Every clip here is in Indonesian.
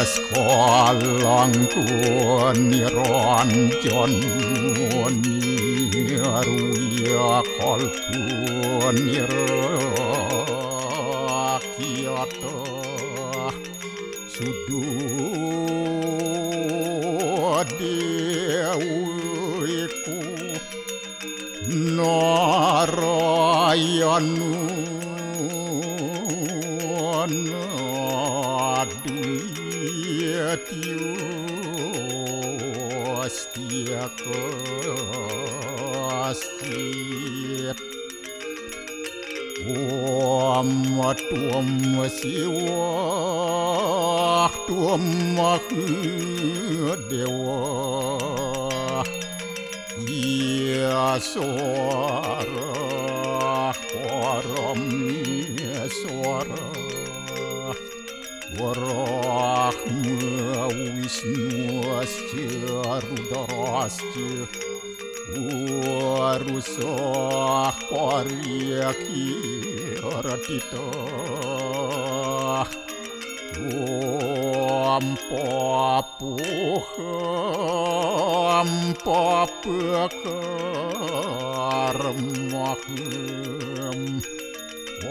scollantor ni ronjon ni aruia colpur ni rakiato sudur deuiku narayanu Tiek, tiek, Om tuom siwa tuom dewa ya suara korom suara Ворох мы уснёсте, ордорасте, Ворусох порьяки ратито. Ом попухом попыкармахым. Ом попухом попыкармахым.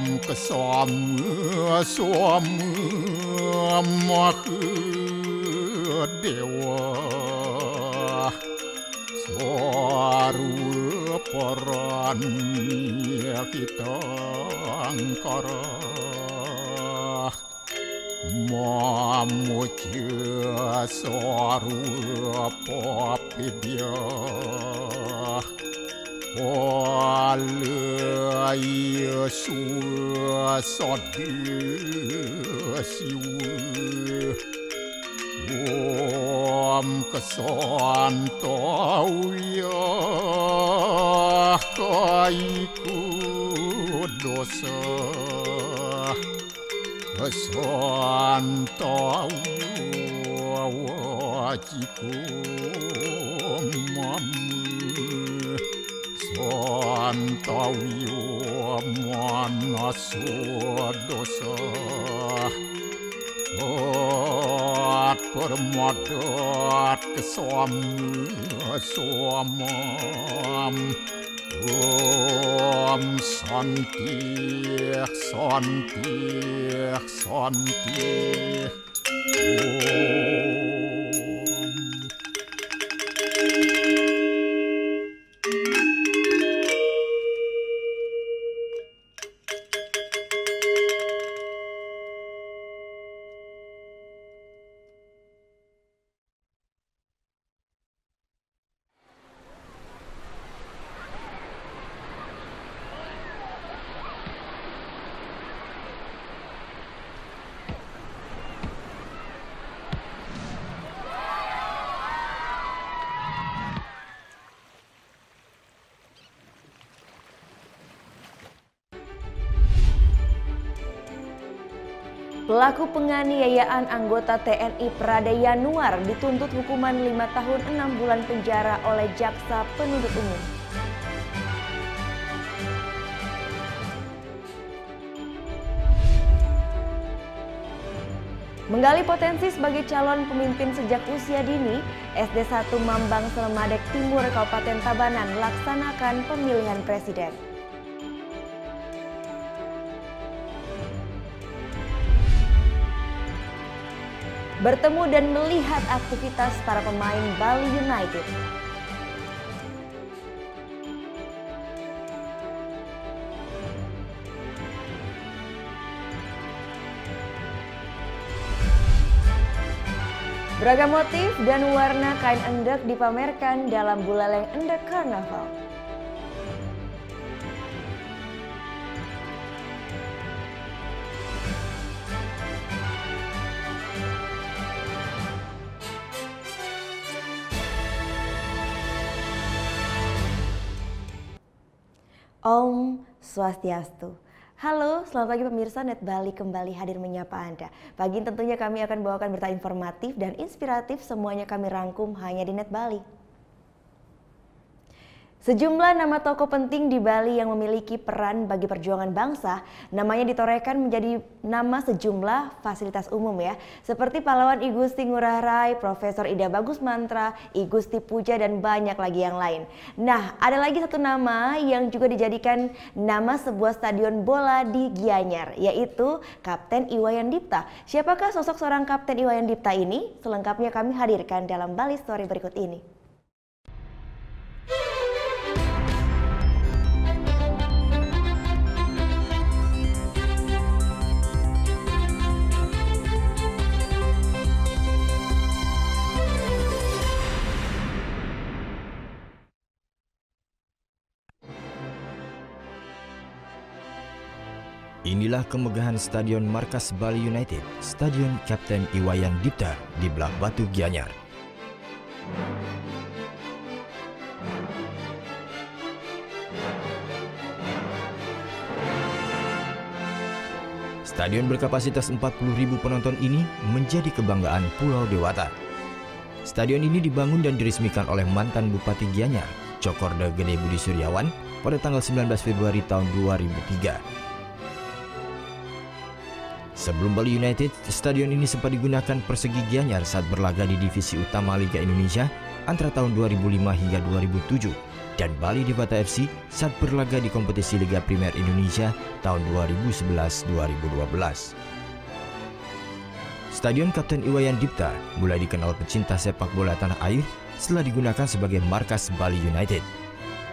มก็สอมเมือสวมเมือมาคือเดียวสวรูปรานกิตังกรมอมุเชือสรูปปิเดียว 欢乐也说说的羞，我们个算到呀，可以苦多少，算到我我几个妈妈。Santauya manasu dosa Ot permadot kesom somam Om santi santi santi Om Pelaku penganiayaan anggota TNI Prada Yanuar dituntut hukuman 5 tahun 6 bulan penjara oleh Jaksa Penuntut Umum. Menggali potensi sebagai calon pemimpin sejak usia dini, SD 1 Mambang Selemadek Timur Kabupaten Tabanan melaksanakan pemilihan presiden. Bertemu dan melihat aktivitas para pemain Bali United. Beragam motif dan warna kain endek dipamerkan dalam Buleleng Endek Carnaval. Om Swastiastu. Halo, selamat pagi pemirsa Net Bali kembali hadir menyapa Anda. Pagi tentunya kami akan bawakan berita informatif dan inspiratif semuanya kami rangkum hanya di Net Bali. Sejumlah nama tokoh penting di Bali yang memiliki peran bagi perjuangan bangsa, namanya ditorehkan menjadi nama sejumlah fasilitas umum ya, seperti pahlawan I Gusti Ngurah Rai, Profesor Ida Bagus Mantra, I Gusti Puja dan banyak lagi yang lain. Nah, ada lagi satu nama yang juga dijadikan nama sebuah stadion bola di Gianyar, yaitu Kapten Iwayan Dipta. Siapakah sosok seorang Kapten Iwayan Dipta ini? Selengkapnya kami hadirkan dalam Bali Story berikut ini. Inilah kemegahan Stadion Markas Bali United, Stadion Kapten Iwayan Dipta di Belah Batu Gianyar. Stadion berkapasitas 40.000 penonton ini menjadi kebanggaan Pulau Dewata. Stadion ini dibangun dan diresmikan oleh mantan Bupati Gianyar, Cokorda Gede Budi Suryawan, pada tanggal 19 Februari tahun 2003. Sebelum Bali United, stadion ini sempat digunakan Persegi Gianyar saat berlaga di divisi utama Liga Indonesia antara tahun 2005 hingga 2007 dan Bali Devata FC saat berlaga di kompetisi Liga Primer Indonesia tahun 2011-2012. Stadion Kapten Iwayan Dipta mulai dikenal pecinta sepak bola tanah air setelah digunakan sebagai markas Bali United.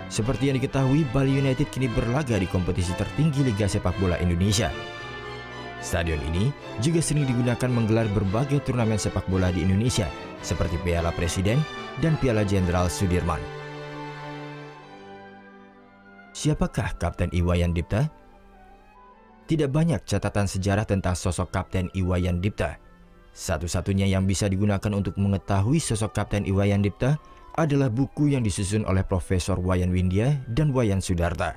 Seperti yang diketahui, Bali United kini berlaga di kompetisi tertinggi Liga Sepak Bola Indonesia, Stadion ini juga sering digunakan menggelar berbagai turnamen sepak bola di Indonesia, seperti Piala Presiden dan Piala Jenderal Sudirman. Siapakah Kapten Iwayan Dipta? Tidak banyak catatan sejarah tentang sosok Kapten Iwayan Dipta. Satu-satunya yang bisa digunakan untuk mengetahui sosok Kapten Iwayan Dipta adalah buku yang disusun oleh Profesor Wayan Windia dan Wayan Sudarta.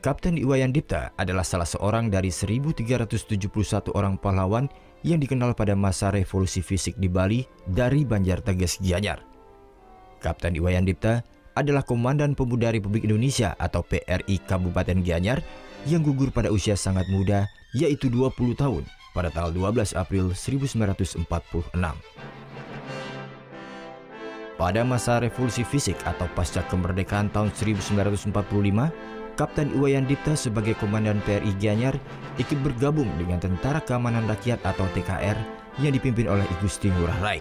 Kapten Iwayan Dipta adalah salah seorang dari 1371 orang pahlawan yang dikenal pada masa revolusi fisik di Bali dari Banjar Tegas Gianyar. Kapten Iwayan Dipta adalah Komandan Pemuda Republik Indonesia atau PRI Kabupaten Gianyar yang gugur pada usia sangat muda yaitu 20 tahun pada tanggal 12 April 1946. Pada masa revolusi fisik atau pasca kemerdekaan tahun 1945, Kapten Iwayan Dipta sebagai Komandan PRI Gianyar ikut bergabung dengan Tentara Keamanan Rakyat atau TKR yang dipimpin oleh Igusti Ngurah Rai.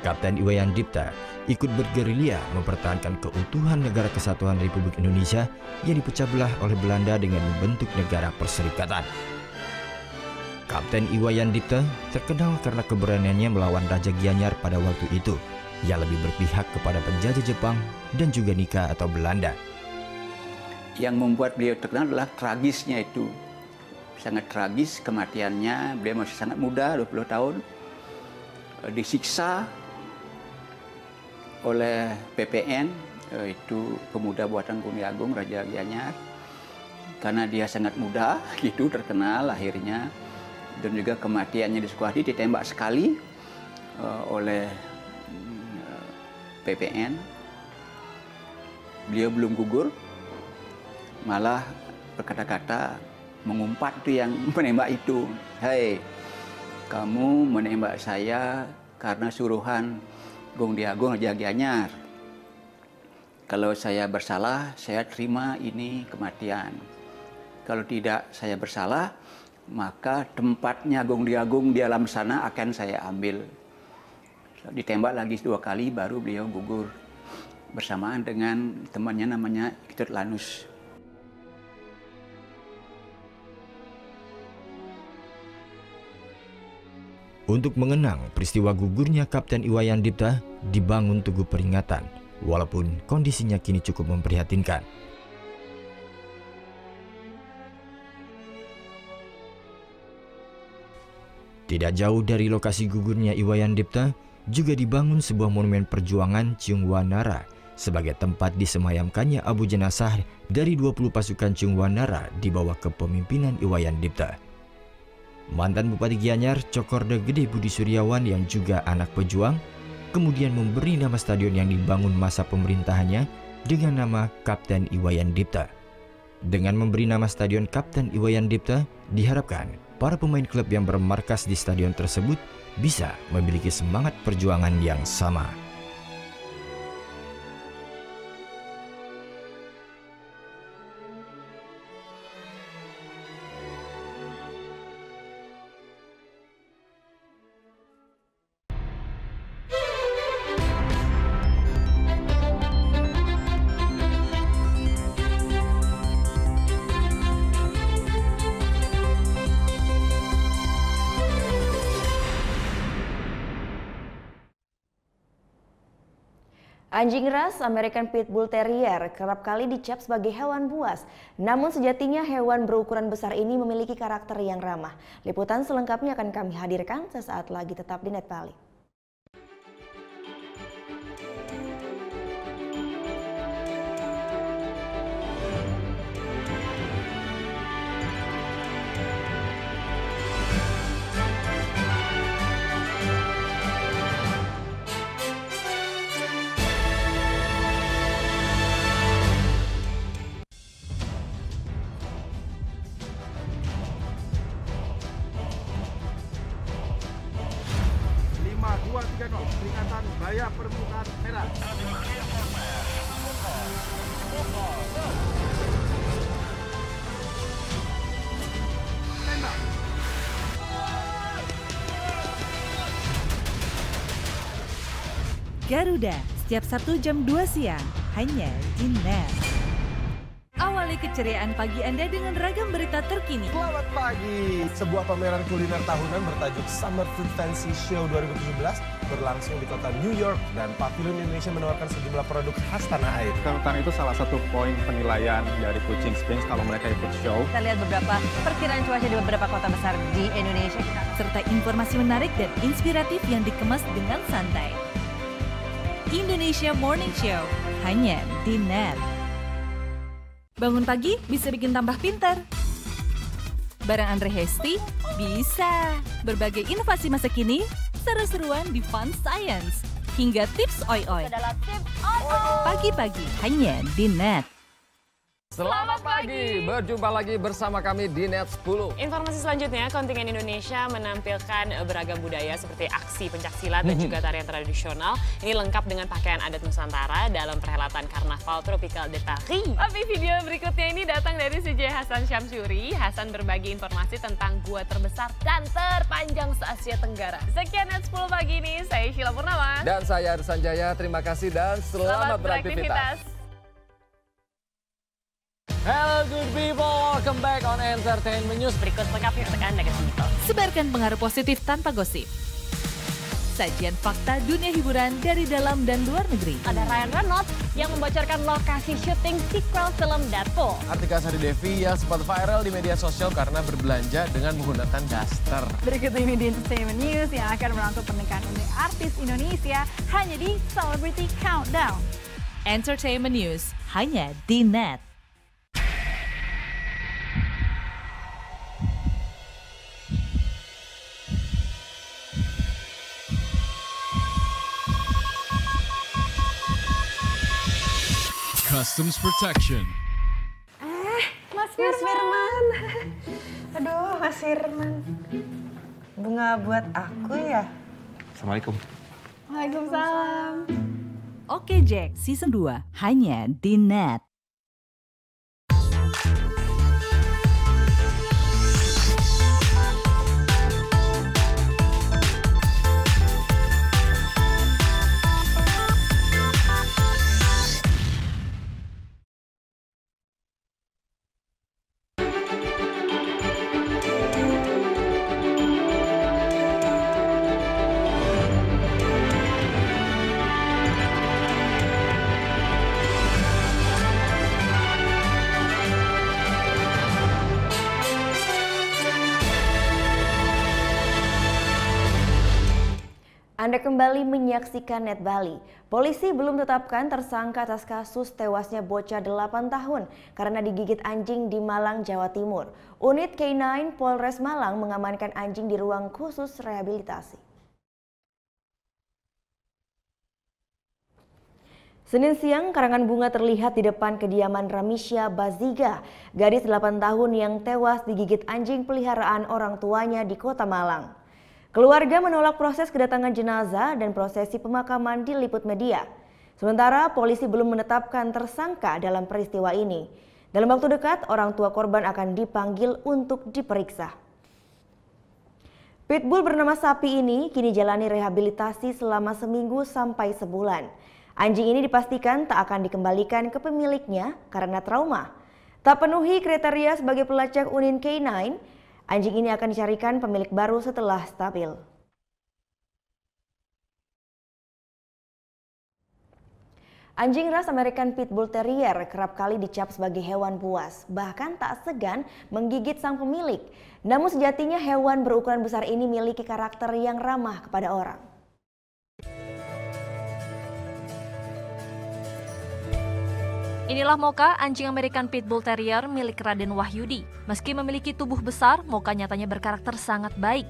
Kapten Iwayan Dipta ikut bergerilya mempertahankan keutuhan negara kesatuan Republik Indonesia yang dipecah belah oleh Belanda dengan membentuk negara perserikatan. Kapten Iwayan Dipta terkenal karena keberaniannya melawan Raja Gianyar pada waktu itu yang lebih berpihak kepada penjajah Jepang dan juga Nika atau Belanda yang membuat beliau terkenal adalah tragisnya itu. Sangat tragis kematiannya, beliau masih sangat muda, 20 tahun, eh, disiksa oleh PPN, eh, itu pemuda buatan Gunung Agung, Raja Gianyar. karena dia sangat muda gitu terkenal akhirnya. Dan juga kematiannya di Sukadi ditembak sekali uh, oleh uh, PPN beliau belum gugur malah berkata-kata mengumpat itu yang menembak itu hei kamu menembak saya karena suruhan Gong Diagung Raja Gianyar kalau saya bersalah saya terima ini kematian kalau tidak saya bersalah, maka tempatnya Agung Diagung di alam sana akan saya ambil. Ditembak lagi dua kali baru beliau gugur bersamaan dengan temannya namanya Ikut Lanus. Untuk mengenang peristiwa gugurnya Kapten Iwayan Dipta dibangun tugu peringatan, walaupun kondisinya kini cukup memprihatinkan. Tidak jauh dari lokasi gugurnya Iwayan Dipta, juga dibangun sebuah monumen perjuangan Ciungwanara sebagai tempat disemayamkannya abu jenazah dari 20 pasukan Ciungwanara di bawah kepemimpinan Iwayan Dipta. Mantan Bupati Gianyar Cokorda Gede Budi Suryawan yang juga anak pejuang, kemudian memberi nama stadion yang dibangun masa pemerintahannya dengan nama Kapten Iwayan Dipta. Dengan memberi nama stadion Kapten Iwayan Dipta, diharapkan para pemain klub yang bermarkas di stadion tersebut bisa memiliki semangat perjuangan yang sama. Anjing ras American Pit Bull Terrier kerap kali dicap sebagai hewan buas. Namun sejatinya hewan berukuran besar ini memiliki karakter yang ramah. Liputan selengkapnya akan kami hadirkan sesaat lagi tetap di Net. Garuda, setiap Sabtu jam 2 siang, hanya di NET. Awali keceriaan pagi Anda dengan ragam berita terkini. Selamat pagi. Sebuah pameran kuliner tahunan bertajuk Summer Food Fancy Show 2017 berlangsung di kota New York dan Pavilion Indonesia menawarkan sejumlah produk khas tanah air. Kerutan itu salah satu poin penilaian dari Kucing Springs kalau mereka ikut show. Kita lihat beberapa perkiraan cuaca di beberapa kota besar di Indonesia. Serta informasi menarik dan inspiratif yang dikemas dengan santai. Indonesia Morning Show hanya di NET. Bangun pagi bisa bikin tambah pintar. Barang Andre Hesti bisa. Berbagai inovasi masa kini, seru-seruan di Fun Science. Hingga tips oi-oi. Pagi-pagi hanya di NET. Selamat pagi, berjumpa lagi bersama kami di Net 10. Informasi selanjutnya, kontingen Indonesia menampilkan beragam budaya seperti aksi pencaksilat dan juga tarian tradisional. Ini lengkap dengan pakaian adat Nusantara dalam perhelatan Karnaval Tropical de Paris. Tapi video berikutnya ini datang dari CJ Hasan Syamsuri. Hasan berbagi informasi tentang gua terbesar dan terpanjang se-Asia Tenggara. Sekian Net 10 pagi ini, saya Sheila Purnama. Dan saya Arsan Jaya, terima kasih dan selamat, selamat beraktivitas. beraktivitas. Hello good people, welcome back on Entertainment News. Berikut lengkapnya untuk Anda Kesimito. Sebarkan pengaruh positif tanpa gosip. Sajian fakta dunia hiburan dari dalam dan luar negeri. Ada Ryan Reynolds yang membocorkan lokasi syuting sequel film Deadpool. Artika Sari Devi yang sempat viral di media sosial karena berbelanja dengan menggunakan daster. Berikut ini di Entertainment News yang akan merangkum pernikahan unik artis Indonesia hanya di Celebrity Countdown. Entertainment News hanya di NET. Customs Protection. Eh, Mas Firman. Aduh, Mas Firman. Bunga buat aku ya? Assalamualaikum. Waalaikumsalam. Oke Jack, season 2 hanya di Net. Anda kembali menyaksikan Net Bali. Polisi belum tetapkan tersangka atas kasus tewasnya bocah 8 tahun karena digigit anjing di Malang, Jawa Timur. Unit K9 Polres Malang mengamankan anjing di ruang khusus rehabilitasi. Senin siang, karangan bunga terlihat di depan kediaman Ramisha Baziga, gadis 8 tahun yang tewas digigit anjing peliharaan orang tuanya di kota Malang. Keluarga menolak proses kedatangan jenazah dan prosesi pemakaman diliput media. Sementara polisi belum menetapkan tersangka dalam peristiwa ini. Dalam waktu dekat, orang tua korban akan dipanggil untuk diperiksa. Pitbull bernama Sapi ini kini jalani rehabilitasi selama seminggu sampai sebulan. Anjing ini dipastikan tak akan dikembalikan ke pemiliknya karena trauma. Tak penuhi kriteria sebagai pelacak Unin K9, Anjing ini akan dicarikan pemilik baru setelah stabil. Anjing ras American Pitbull Terrier kerap kali dicap sebagai hewan buas, bahkan tak segan menggigit sang pemilik. Namun sejatinya hewan berukuran besar ini memiliki karakter yang ramah kepada orang. Inilah Moka, anjing American Pitbull Terrier milik Raden Wahyudi. Meski memiliki tubuh besar, Moka nyatanya berkarakter sangat baik.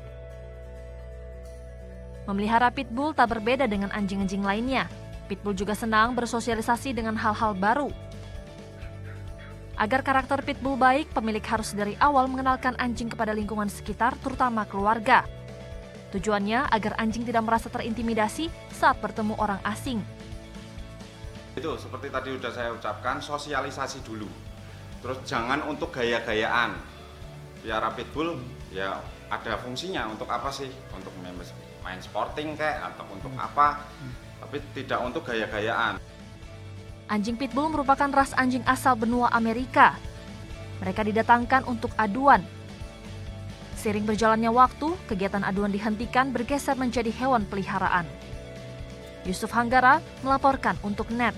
Memelihara Pitbull tak berbeda dengan anjing-anjing lainnya. Pitbull juga senang bersosialisasi dengan hal-hal baru. Agar karakter Pitbull baik, pemilik harus dari awal mengenalkan anjing kepada lingkungan sekitar, terutama keluarga. Tujuannya agar anjing tidak merasa terintimidasi saat bertemu orang asing. Itu seperti tadi sudah saya ucapkan, sosialisasi dulu. Terus jangan untuk gaya-gayaan. Piara pitbull ya ada fungsinya untuk apa sih? Untuk main sporting kayak atau untuk apa? Tapi tidak untuk gaya-gayaan. Anjing pitbull merupakan ras anjing asal benua Amerika. Mereka didatangkan untuk aduan. Sering berjalannya waktu, kegiatan aduan dihentikan bergeser menjadi hewan peliharaan. Yusuf Hanggara melaporkan untuk NET.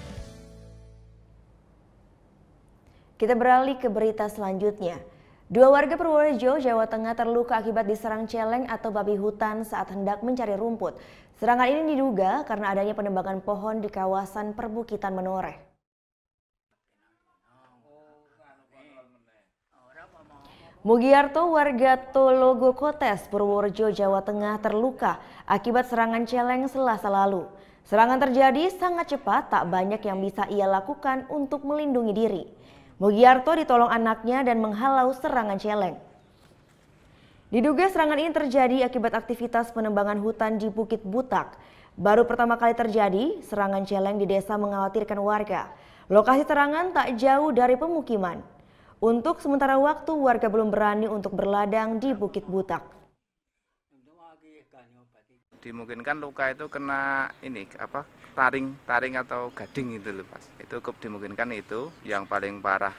Kita beralih ke berita selanjutnya. Dua warga Purworejo, Jawa Tengah terluka akibat diserang celeng atau babi hutan saat hendak mencari rumput. Serangan ini diduga karena adanya penembakan pohon di kawasan perbukitan Menoreh. Mugiarto warga Tologo Kotes, Purworejo, Jawa Tengah terluka akibat serangan celeng selasa lalu. Serangan terjadi sangat cepat, tak banyak yang bisa ia lakukan untuk melindungi diri. Mugiarto ditolong anaknya dan menghalau serangan celeng. Diduga serangan ini terjadi akibat aktivitas penembangan hutan di Bukit Butak. Baru pertama kali terjadi, serangan celeng di desa mengkhawatirkan warga. Lokasi serangan tak jauh dari pemukiman. Untuk sementara waktu, warga belum berani untuk berladang di Bukit Butak. Dimungkinkan luka itu kena ini apa taring taring atau gading itu loh pas. Itu dimungkinkan itu yang paling parah.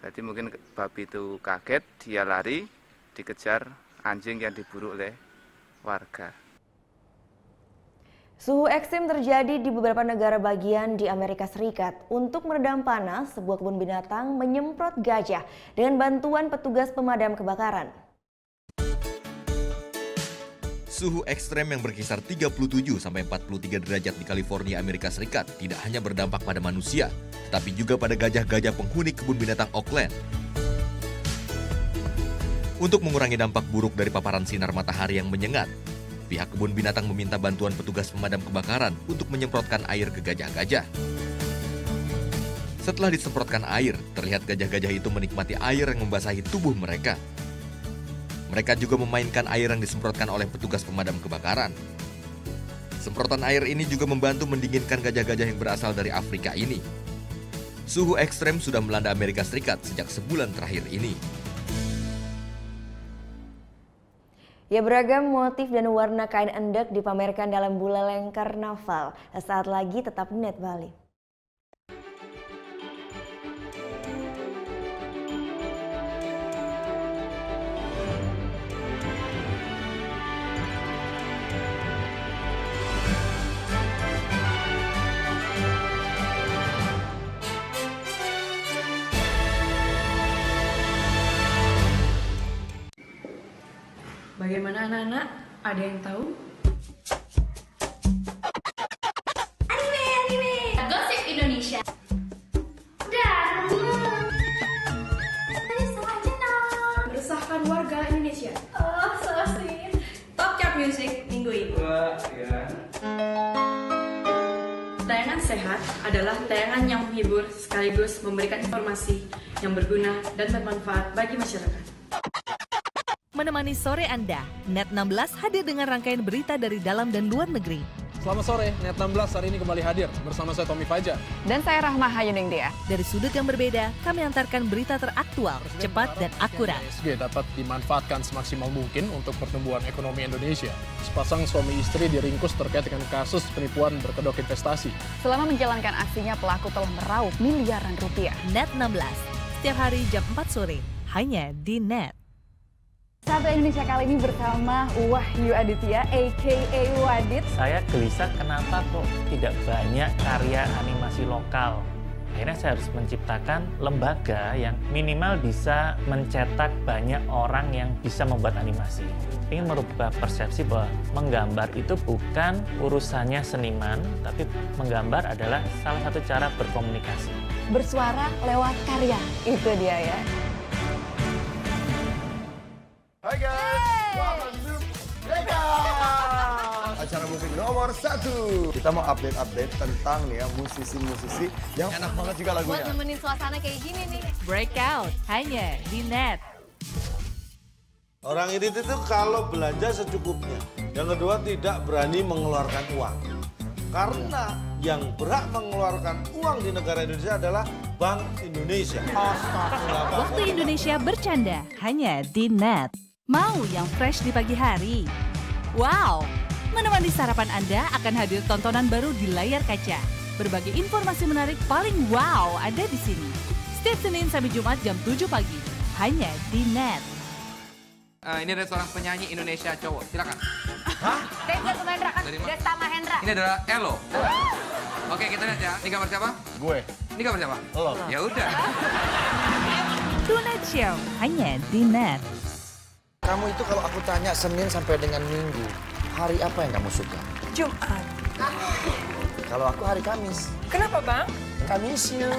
Jadi mungkin babi itu kaget, dia lari, dikejar anjing yang diburu oleh warga. Suhu ekstrim terjadi di beberapa negara bagian di Amerika Serikat. Untuk meredam panas, sebuah kebun binatang menyemprot gajah dengan bantuan petugas pemadam kebakaran. Suhu ekstrem yang berkisar 37 sampai 43 derajat di California, Amerika Serikat tidak hanya berdampak pada manusia, tetapi juga pada gajah-gajah penghuni kebun binatang Oakland. Untuk mengurangi dampak buruk dari paparan sinar matahari yang menyengat, pihak kebun binatang meminta bantuan petugas pemadam kebakaran untuk menyemprotkan air ke gajah-gajah. Setelah disemprotkan air, terlihat gajah-gajah itu menikmati air yang membasahi tubuh mereka. Mereka juga memainkan air yang disemprotkan oleh petugas pemadam kebakaran. Semprotan air ini juga membantu mendinginkan gajah-gajah yang berasal dari Afrika ini. Suhu ekstrem sudah melanda Amerika Serikat sejak sebulan terakhir ini. Ya beragam motif dan warna kain endek dipamerkan dalam Buleleng Karnaval. Saat lagi tetap Net Bali. Anak-anak? Ada yang tahu? Anime, anime. Gosip Indonesia. Dan Meresahkan warga Indonesia. Oh, so sweet. Top Chart Music minggu ini. Tayangan sehat adalah tayangan yang menghibur sekaligus memberikan informasi yang berguna dan bermanfaat bagi masyarakat. Menemani sore Anda, Net 16 hadir dengan rangkaian berita dari dalam dan luar negeri. Selamat sore, Net 16 hari ini kembali hadir bersama saya Tommy Fajar. Dan saya Rahma Hayuning Dia. Dari sudut yang berbeda, kami antarkan berita teraktual, cepat dan akurat. ISG dapat dimanfaatkan semaksimal mungkin untuk pertumbuhan ekonomi Indonesia. Sepasang suami istri diringkus terkait dengan kasus penipuan berkedok investasi. Selama menjalankan aksinya, pelaku telah meraup miliaran rupiah. Net 16, setiap hari jam 4 sore, hanya di Net. Satu Indonesia kali ini bersama Wahyu Aditya, a.k.a. Wadit. Saya gelisah kenapa kok tidak banyak karya animasi lokal. Akhirnya saya harus menciptakan lembaga yang minimal bisa mencetak banyak orang yang bisa membuat animasi. Ingin merubah persepsi bahwa menggambar itu bukan urusannya seniman, tapi menggambar adalah salah satu cara berkomunikasi. Bersuara lewat karya, itu dia ya. Nomor satu. Kita mau update-update tentang nih ya musisi-musisi yang enak banget juga lagunya. Buat nemenin suasana kayak gini nih. Breakout, hanya di Net. Orang ini itu kalau belanja secukupnya. Yang kedua tidak berani mengeluarkan uang. Karena yang berhak mengeluarkan uang di negara Indonesia adalah Bank Indonesia. Waktu Indonesia bercanda, hanya di Net. Mau yang fresh di pagi hari? Wow, menemani sarapan Anda akan hadir tontonan baru di layar kaca. Berbagai informasi menarik paling wow ada di sini. Setiap Senin sampai Jumat jam 7 pagi, hanya di Net. Uh, ini ada seorang penyanyi Indonesia cowok, silakan. Tega tuh Hendra kan Dari? Desta Mahendra. Ini adalah Elo. Oke, kita lihat ya. Ini gambar siapa? Gue. Ini gambar siapa? Lo. Ya udah. Tonight Show, hanya di Net. Kamu itu kalau aku tanya Senin sampai dengan Minggu, hari apa yang kamu suka? Jumat. Kalau aku hari Kamis. Kenapa bang? Kamis you.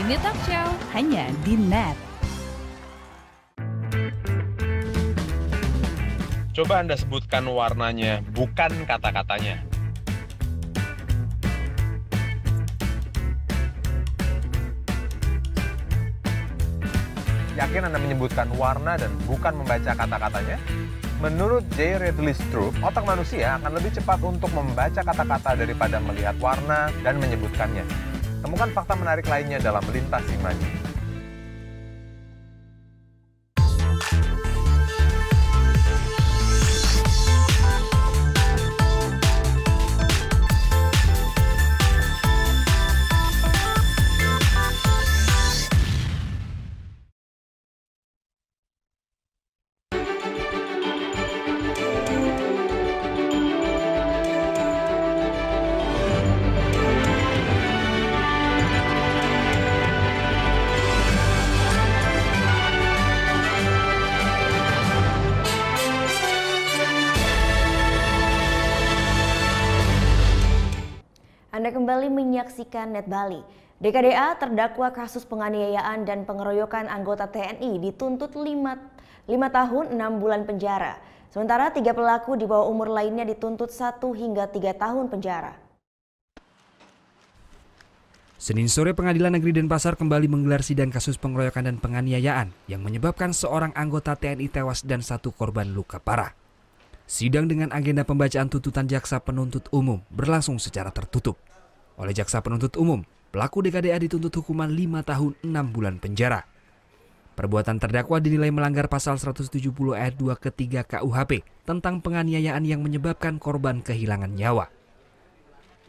Ini Talk Show, hanya di Net. Coba Anda sebutkan warnanya, bukan kata-katanya. Yakin Anda menyebutkan warna dan bukan membaca kata-katanya? Menurut J. Redley Stroop, otak manusia akan lebih cepat untuk membaca kata-kata daripada melihat warna dan menyebutkannya. Temukan fakta menarik lainnya dalam Lintas Imaji. Menyaksikan Net Bali. DKDA terdakwa kasus penganiayaan dan pengeroyokan anggota TNI dituntut 5, 5 tahun 6 bulan penjara. Sementara tiga pelaku di bawah umur lainnya dituntut 1 hingga 3 tahun penjara. Senin sore Pengadilan Negeri Denpasar kembali menggelar sidang kasus pengeroyokan dan penganiayaan yang menyebabkan seorang anggota TNI tewas dan satu korban luka parah. Sidang dengan agenda pembacaan tuntutan jaksa penuntut umum berlangsung secara tertutup. Oleh jaksa penuntut umum, pelaku DKDA dituntut hukuman 5 tahun 6 bulan penjara. Perbuatan terdakwa dinilai melanggar pasal 170 ayat 2 ketiga KUHP tentang penganiayaan yang menyebabkan korban kehilangan nyawa.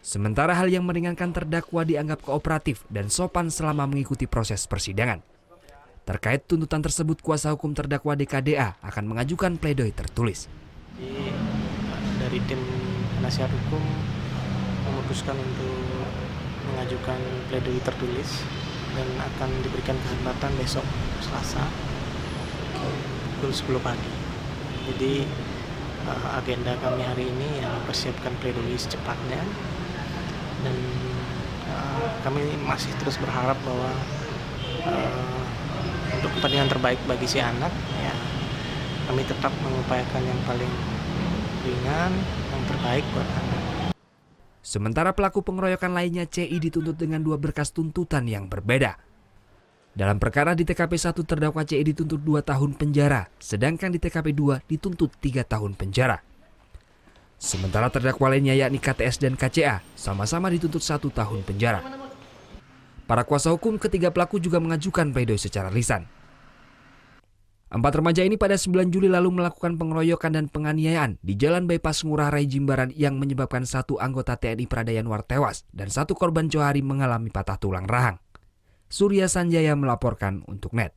Sementara hal yang meringankan terdakwa dianggap kooperatif dan sopan selama mengikuti proses persidangan. Terkait tuntutan tersebut, kuasa hukum terdakwa DKDA akan mengajukan pledoi tertulis. Dari tim penasihat hukum memutuskan untuk mengajukan pledoi tertulis dan akan diberikan kesempatan besok Selasa pukul 10 pagi. Jadi agenda kami hari ini ya persiapkan pledoi secepatnya dan uh, kami masih terus berharap bahwa uh, untuk kepentingan terbaik bagi si anak ya kami tetap mengupayakan yang paling ringan yang terbaik buat anak. Sementara pelaku pengeroyokan lainnya CI dituntut dengan dua berkas tuntutan yang berbeda. Dalam perkara di TKP 1 terdakwa CI dituntut 2 tahun penjara, sedangkan di TKP 2 dituntut 3 tahun penjara. Sementara terdakwa lainnya yakni KTS dan KCA sama-sama dituntut satu tahun penjara. Para kuasa hukum ketiga pelaku juga mengajukan pledoi secara lisan. Empat remaja ini pada 9 Juli lalu melakukan pengeroyokan dan penganiayaan di Jalan Bypass Ngurah Rai Jimbaran yang menyebabkan satu anggota TNI Pradayanwar tewas dan satu korban Johari mengalami patah tulang rahang. Surya Sanjaya melaporkan untuk NET.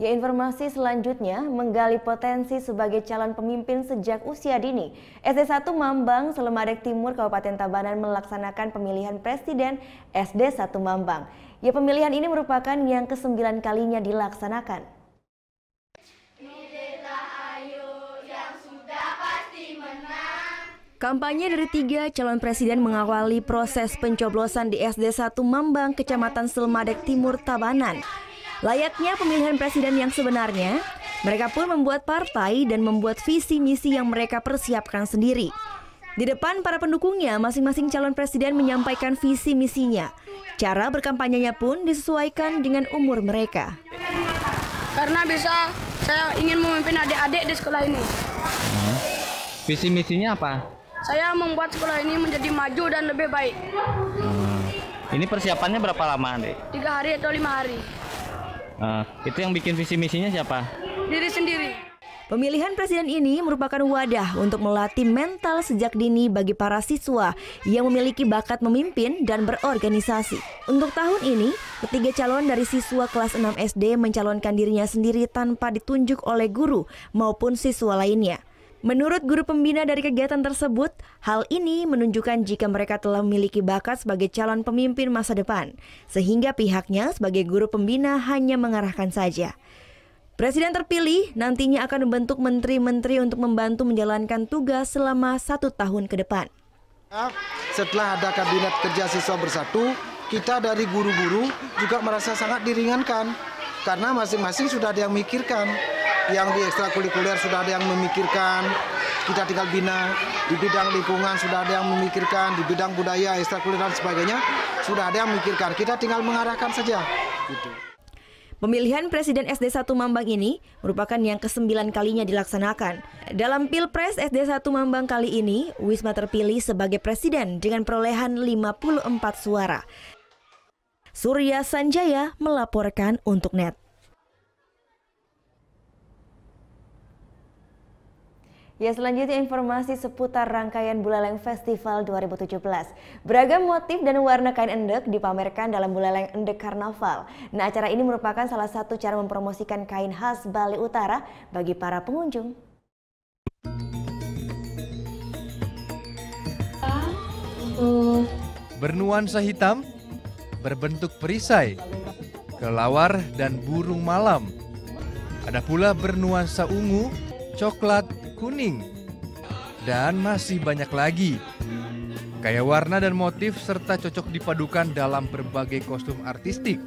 Ya informasi selanjutnya menggali potensi sebagai calon pemimpin sejak usia dini. SD 1 Mambang, Selemadek Timur, Kabupaten Tabanan melaksanakan pemilihan presiden SD 1 Mambang. Ya pemilihan ini merupakan yang kesembilan kalinya dilaksanakan. Kampanye dari tiga calon presiden mengawali proses pencoblosan di SD 1 Mambang, Kecamatan Selmadek Timur, Tabanan. Layaknya pemilihan presiden yang sebenarnya, mereka pun membuat partai dan membuat visi misi yang mereka persiapkan sendiri. Di depan para pendukungnya, masing-masing calon presiden menyampaikan visi misinya. Cara berkampanyenya pun disesuaikan dengan umur mereka. Karena bisa saya ingin memimpin adik-adik di sekolah ini. Hmm. Visi misinya apa? Saya membuat sekolah ini menjadi maju dan lebih baik. Hmm. Ini persiapannya berapa lama, Adik? Tiga hari atau lima hari. Uh, itu yang bikin visi misinya siapa? Diri sendiri. Pemilihan presiden ini merupakan wadah untuk melatih mental sejak dini bagi para siswa yang memiliki bakat memimpin dan berorganisasi. Untuk tahun ini, ketiga calon dari siswa kelas 6 SD mencalonkan dirinya sendiri tanpa ditunjuk oleh guru maupun siswa lainnya. Menurut guru pembina dari kegiatan tersebut, hal ini menunjukkan jika mereka telah memiliki bakat sebagai calon pemimpin masa depan, sehingga pihaknya sebagai guru pembina hanya mengarahkan saja. Presiden terpilih nantinya akan membentuk menteri-menteri untuk membantu menjalankan tugas selama satu tahun ke depan. Setelah ada kabinet kerja siswa bersatu, kita dari guru-guru juga merasa sangat diringankan karena masing-masing sudah ada yang memikirkan yang di ekstrakurikuler sudah ada yang memikirkan, kita tinggal bina, di bidang lingkungan sudah ada yang memikirkan, di bidang budaya, ekstrakurikuler dan sebagainya sudah ada yang memikirkan, kita tinggal mengarahkan saja. Gitu. Pemilihan Presiden SD 1 Mambang ini merupakan yang kesembilan kalinya dilaksanakan. Dalam Pilpres SD 1 Mambang kali ini, Wisma terpilih sebagai presiden dengan perolehan 54 suara. Surya Sanjaya melaporkan untuk NET. Ya selanjutnya informasi seputar rangkaian Buleleng Festival 2017. Beragam motif dan warna kain endek dipamerkan dalam Buleleng Endek Karnaval. Nah acara ini merupakan salah satu cara mempromosikan kain khas Bali Utara bagi para pengunjung. Bernuansa hitam, berbentuk perisai, kelawar dan burung malam. Ada pula bernuansa ungu, coklat, kuning, dan masih banyak lagi. Gaya warna dan motif serta cocok dipadukan dalam berbagai kostum artistik.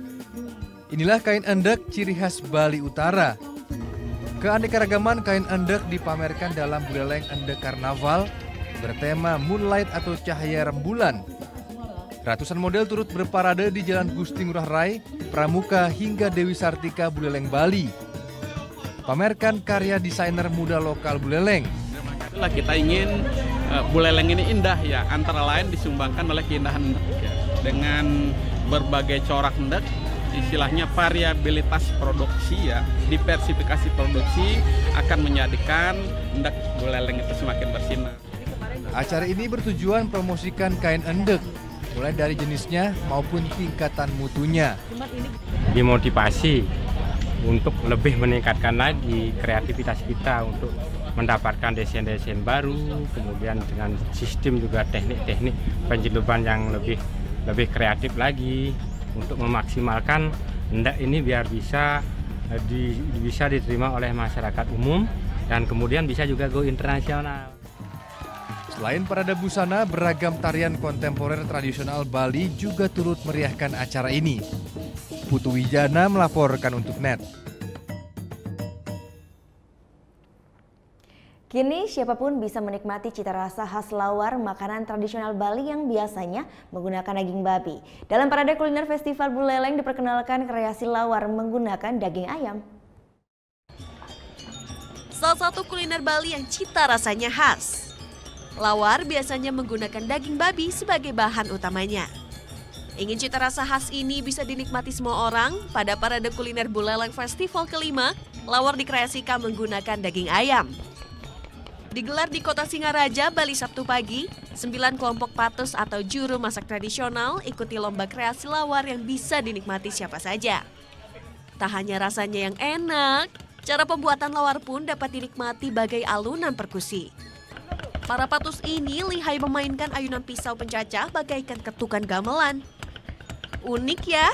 Inilah kain endek ciri khas Bali Utara. Keanekaragaman kain endek dipamerkan dalam Buleleng Endek Karnaval bertema Moonlight atau cahaya rembulan. Ratusan model turut berparade di Jalan Gusti Ngurah Rai, Pramuka hingga Dewi Sartika Buleleng Bali. Pamerkan karya desainer muda lokal Buleleng. Itulah kita ingin uh, Buleleng ini indah ya, antara lain disumbangkan oleh keindahan ya. dengan berbagai corak hendek istilahnya variabilitas produksi ya diversifikasi produksi akan menjadikan hendek buleleng itu semakin bersinar. Acara ini bertujuan promosikan kain endek, mulai dari jenisnya maupun tingkatan mutunya. Dimotivasi untuk lebih meningkatkan lagi kreativitas kita untuk mendapatkan desain-desain baru, kemudian dengan sistem juga teknik-teknik penjelupan yang lebih lebih kreatif lagi untuk memaksimalkan hendak ini biar bisa di, bisa diterima oleh masyarakat umum dan kemudian bisa juga go internasional. Selain parade busana, beragam tarian kontemporer tradisional Bali juga turut meriahkan acara ini. Putu Wijana melaporkan untuk NET. Kini siapa pun bisa menikmati cita rasa khas lawar makanan tradisional Bali yang biasanya menggunakan daging babi. Dalam parade kuliner Festival Buleleng diperkenalkan kreasi lawar menggunakan daging ayam. Salah satu kuliner Bali yang cita rasanya khas. Lawar biasanya menggunakan daging babi sebagai bahan utamanya. Ingin cita rasa khas ini bisa dinikmati semua orang, pada parade kuliner Buleleng Festival kelima, lawar dikreasikan menggunakan daging ayam. Digelar di kota Singaraja, Bali Sabtu pagi, sembilan kelompok patus atau juru masak tradisional ikuti lomba kreasi lawar yang bisa dinikmati siapa saja. Tak hanya rasanya yang enak, cara pembuatan lawar pun dapat dinikmati bagai alunan perkusi. Para patus ini lihai memainkan ayunan pisau pencacah bagaikan ketukan gamelan. Unik ya?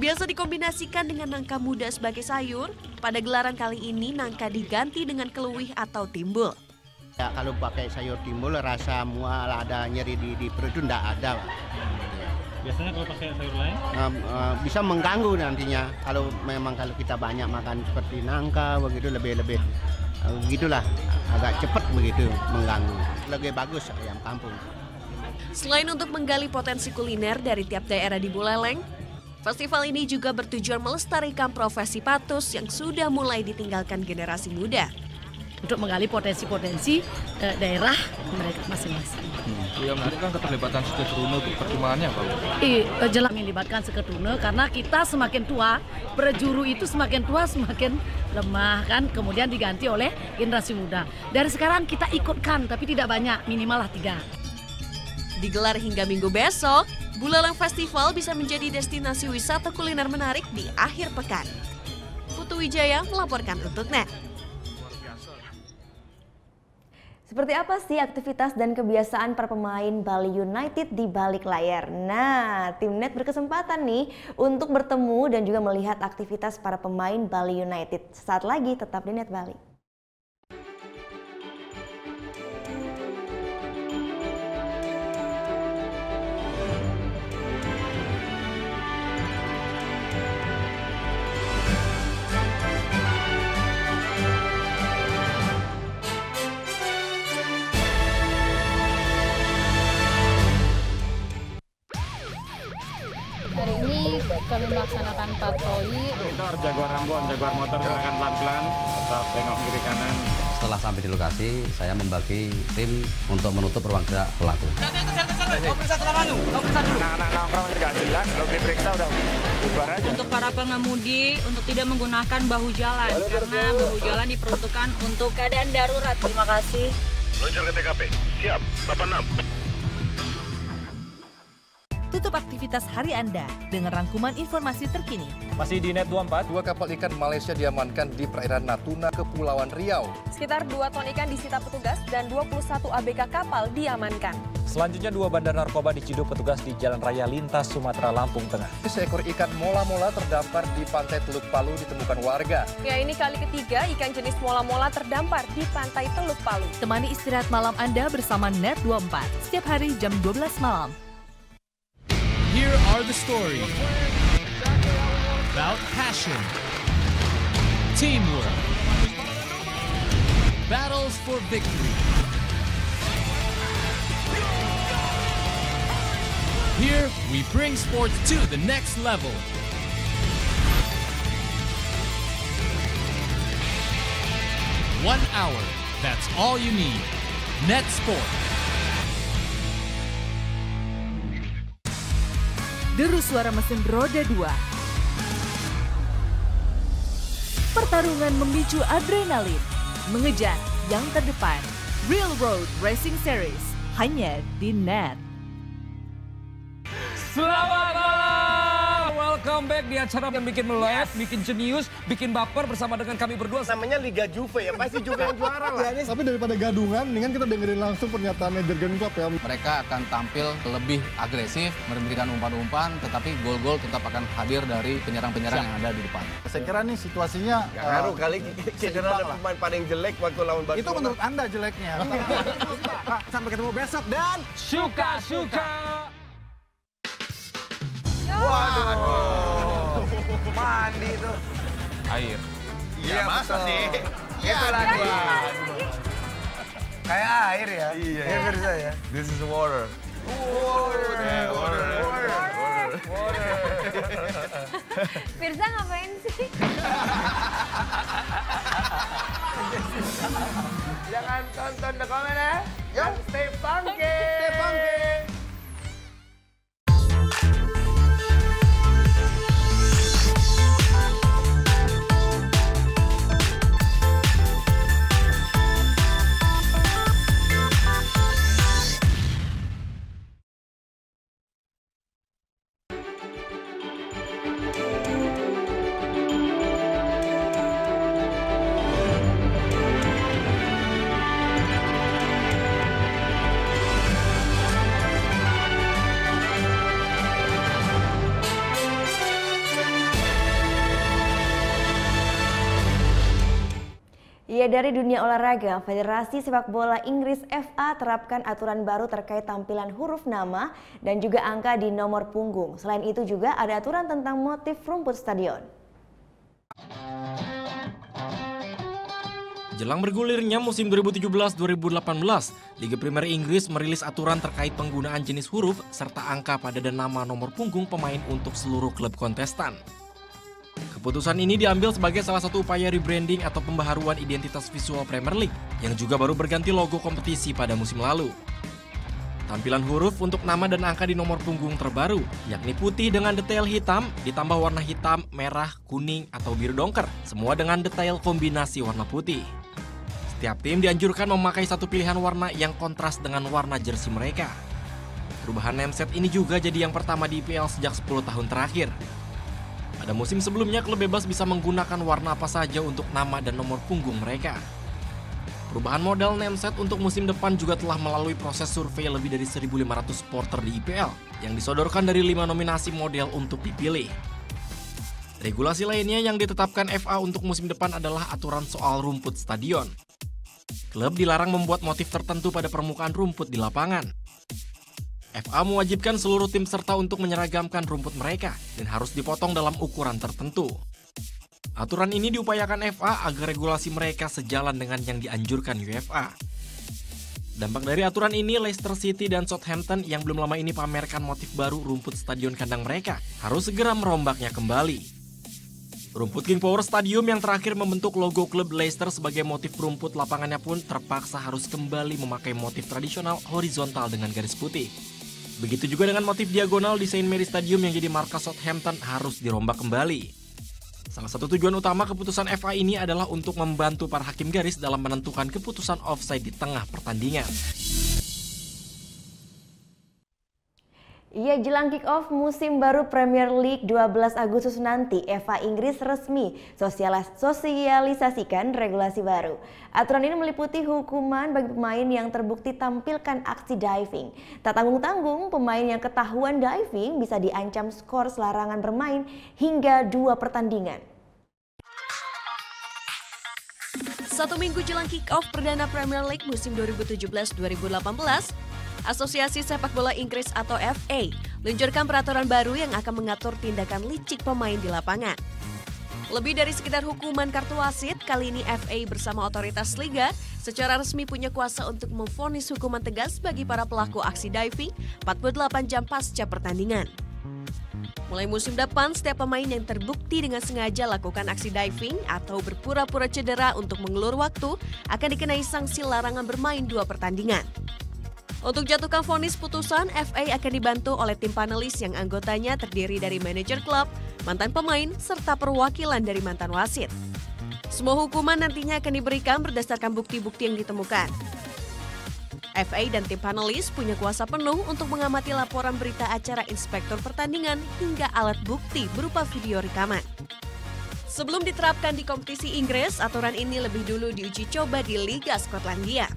Biasa dikombinasikan dengan nangka muda sebagai sayur, pada gelaran kali ini nangka diganti dengan keluih atau timbul. Ya, kalau pakai sayur timbul rasa mual ada nyeri di, di perut itu tidak ada. Biasanya kalau pakai sayur lain? Um, uh, bisa mengganggu nantinya kalau memang kalau kita banyak makan seperti nangka begitu lebih lebih uh, begitulah agak cepat begitu mengganggu. Lebih bagus ayam kampung. Selain untuk menggali potensi kuliner dari tiap daerah di Buleleng, Festival ini juga bertujuan melestarikan profesi patus yang sudah mulai ditinggalkan generasi muda. Untuk menggali potensi-potensi eh, daerah mereka masing-masing. Hmm. Yang menarik kan keterlibatan Seketrune untuk perkembangannya Pak? Iya, jelas melibatkan Seketrune karena kita semakin tua, berjuru itu semakin tua semakin lemah kan, kemudian diganti oleh generasi muda. Dari sekarang kita ikutkan, tapi tidak banyak, minimal lah tiga. Digelar hingga minggu besok, Buleleng Festival bisa menjadi destinasi wisata kuliner menarik di akhir pekan. Putu Wijaya melaporkan untuk NET. Seperti apa sih aktivitas dan kebiasaan para pemain Bali United di balik layar? Nah, tim NET berkesempatan nih untuk bertemu dan juga melihat aktivitas para pemain Bali United. Saat lagi tetap di NET Bali. Melaksanakan patroli. Motor, jagoan Ambon, jagoan motor silakan pelan-pelan, tetap tengok kiri kanan. Setelah sampai di lokasi, saya membagi tim untuk menutup ruang gerak pelaku. Anak-anak nongkrong nggak jelas, diperiksa udah bubar aja. Untuk para pengemudi, untuk tidak menggunakan bahu jalan, karena bahu jalan diperuntukkan untuk keadaan darurat. Terima kasih. Luncur ke TKP, siap, 86. Tutup aktivitas hari Anda dengan rangkuman informasi terkini. Masih di Net 24, dua kapal ikan Malaysia diamankan di perairan Natuna, Kepulauan Riau. Sekitar 2 ton ikan disita petugas dan 21 ABK kapal diamankan. Selanjutnya dua bandar narkoba diciduk petugas di Jalan Raya Lintas Sumatera Lampung Tengah. Seekor ikan mola-mola terdampar di pantai Teluk Palu ditemukan warga. Ya ini kali ketiga ikan jenis mola-mola terdampar di pantai Teluk Palu. Temani istirahat malam Anda bersama Net 24 setiap hari jam 12 malam. Here are the stories about passion, teamwork, battles for victory. Here, we bring sports to the next level. One hour, that's all you need. Net Sports. Deru suara mesin roda 2. Pertarungan memicu adrenalin, mengejar yang terdepan. Real Road Racing Series hanya di Net. Selamat malam, welcome back di acara yang bikin melek, bikin jenius, bikin baper bersama dengan kami berdua. Namanya Liga Juve ya, pasti Juve yang juara lah. Tapi daripada gadungan, mendingan kita dengerin langsung pernyataannya Jurgen Klopp ya. Mereka akan tampil lebih agresif, memberikan umpan-umpan, tetapi gol-gol tetap akan hadir dari penyerang-penyerang yang ada di depan. Saya kira nih situasinya Gak ngaruh eh, kali cedera ada pemain paling jelek waktu lawan Barcelona. Itu menurut Anda jeleknya. Sampai ketemu besok dan Suka-suka. Waduh. mandi itu. Air. Iya, masa betul. sih? Itu lagi. Kayak air ya. Iya. Ya, Firza ya. This is water. Water. water. Firza ngapain sih? Jangan tonton the comment ya. Funky. Stay funky. Dari dunia olahraga, Federasi Sepak Bola Inggris FA terapkan aturan baru terkait tampilan huruf nama dan juga angka di nomor punggung. Selain itu juga ada aturan tentang motif rumput stadion. Jelang bergulirnya musim 2017-2018, Liga Primer Inggris merilis aturan terkait penggunaan jenis huruf serta angka pada dan nama nomor punggung pemain untuk seluruh klub kontestan. Keputusan ini diambil sebagai salah satu upaya rebranding atau pembaharuan identitas visual Premier League yang juga baru berganti logo kompetisi pada musim lalu. Tampilan huruf untuk nama dan angka di nomor punggung terbaru, yakni putih dengan detail hitam, ditambah warna hitam, merah, kuning, atau biru dongker, semua dengan detail kombinasi warna putih. Setiap tim dianjurkan memakai satu pilihan warna yang kontras dengan warna jersey mereka. Perubahan nameset ini juga jadi yang pertama di IPL sejak 10 tahun terakhir. Pada musim sebelumnya, klub bebas bisa menggunakan warna apa saja untuk nama dan nomor punggung mereka. Perubahan model nameset untuk musim depan juga telah melalui proses survei lebih dari 1.500 supporter di IPL yang disodorkan dari lima nominasi model untuk dipilih. Regulasi lainnya yang ditetapkan FA untuk musim depan adalah aturan soal rumput stadion. Klub dilarang membuat motif tertentu pada permukaan rumput di lapangan. FA mewajibkan seluruh tim serta untuk menyeragamkan rumput mereka dan harus dipotong dalam ukuran tertentu. Aturan ini diupayakan FA agar regulasi mereka sejalan dengan yang dianjurkan UEFA. Dampak dari aturan ini, Leicester City dan Southampton yang belum lama ini pamerkan motif baru rumput stadion kandang mereka harus segera merombaknya kembali. Rumput King Power Stadium yang terakhir membentuk logo klub Leicester sebagai motif rumput lapangannya pun terpaksa harus kembali memakai motif tradisional horizontal dengan garis putih. Begitu juga dengan motif diagonal di St. Mary Stadium yang jadi markas Southampton harus dirombak kembali. Salah satu tujuan utama keputusan FA ini adalah untuk membantu para hakim garis dalam menentukan keputusan offside di tengah pertandingan. Iya, jelang kick-off musim baru Premier League 12 Agustus nanti, FA Inggris resmi sosialis- sosialisasikan regulasi baru. Aturan ini meliputi hukuman bagi pemain yang terbukti tampilkan aksi diving. Tak tanggung-tanggung, pemain yang ketahuan diving bisa diancam skor larangan bermain hingga dua pertandingan. Satu minggu jelang kick-off perdana Premier League musim 2017-2018, Asosiasi Sepak Bola Inggris atau FA luncurkan peraturan baru yang akan mengatur tindakan licik pemain di lapangan. Lebih dari sekedar hukuman kartu wasit, kali ini FA bersama otoritas liga secara resmi punya kuasa untuk memvonis hukuman tegas bagi para pelaku aksi diving 48 jam pasca pertandingan. Mulai musim depan, setiap pemain yang terbukti dengan sengaja lakukan aksi diving atau berpura-pura cedera untuk mengelur waktu akan dikenai sanksi larangan bermain dua pertandingan. Untuk jatuhkan vonis putusan, FA akan dibantu oleh tim panelis yang anggotanya terdiri dari manajer klub, mantan pemain, serta perwakilan dari mantan wasit. Semua hukuman nantinya akan diberikan berdasarkan bukti-bukti yang ditemukan. FA dan tim panelis punya kuasa penuh untuk mengamati laporan berita acara inspektur pertandingan hingga alat bukti berupa video rekaman. Sebelum diterapkan di kompetisi Inggris, aturan ini lebih dulu diuji coba di Liga Skotlandia.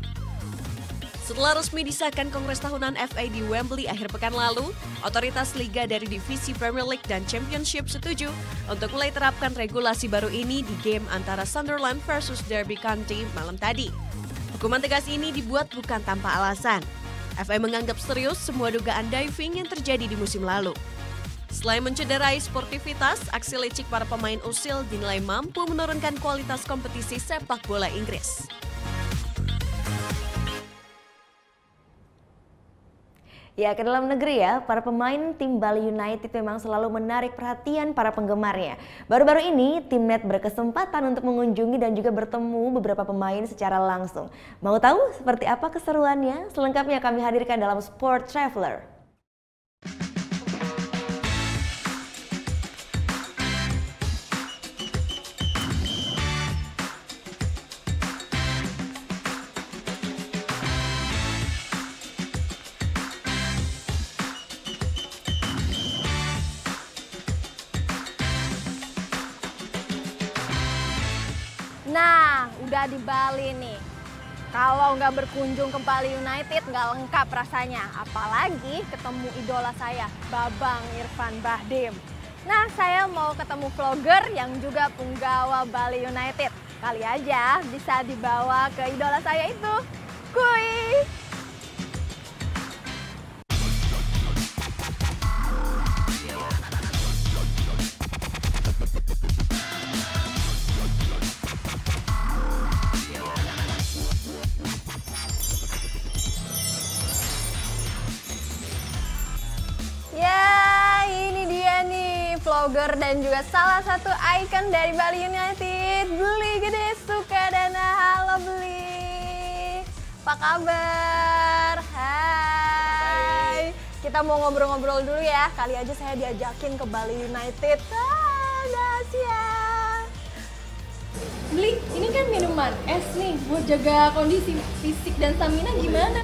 Setelah resmi disahkan Kongres Tahunan FA di Wembley akhir pekan lalu, otoritas liga dari divisi Premier League dan Championship setuju untuk mulai terapkan regulasi baru ini di game antara Sunderland versus Derby County malam tadi. Hukuman tegas ini dibuat bukan tanpa alasan. FA menganggap serius semua dugaan diving yang terjadi di musim lalu. Selain mencederai sportivitas, aksi licik para pemain usil dinilai mampu menurunkan kualitas kompetisi sepak bola Inggris. Ya, ke dalam negeri ya, para pemain tim Bali United memang selalu menarik perhatian para penggemarnya. Baru-baru ini, tim Net berkesempatan untuk mengunjungi dan juga bertemu beberapa pemain secara langsung. Mau tahu seperti apa keseruannya? Selengkapnya kami hadirkan dalam Sport Traveler. Kalau nggak berkunjung ke Bali United nggak lengkap rasanya. Apalagi ketemu idola saya, Babang Irfan Bahdim. Nah, saya mau ketemu vlogger yang juga punggawa Bali United. Kali aja bisa dibawa ke idola saya itu. Kui! Vlogger dan juga salah satu ikon dari Bali United, Beli Gede Sukadana. Halo Beli, apa kabar? Hai. Kita mau ngobrol-ngobrol dulu ya. Kali aja saya diajakin ke Bali United. Ah. Beli, ini kan minuman es nih buat jaga kondisi fisik dan stamina gimana?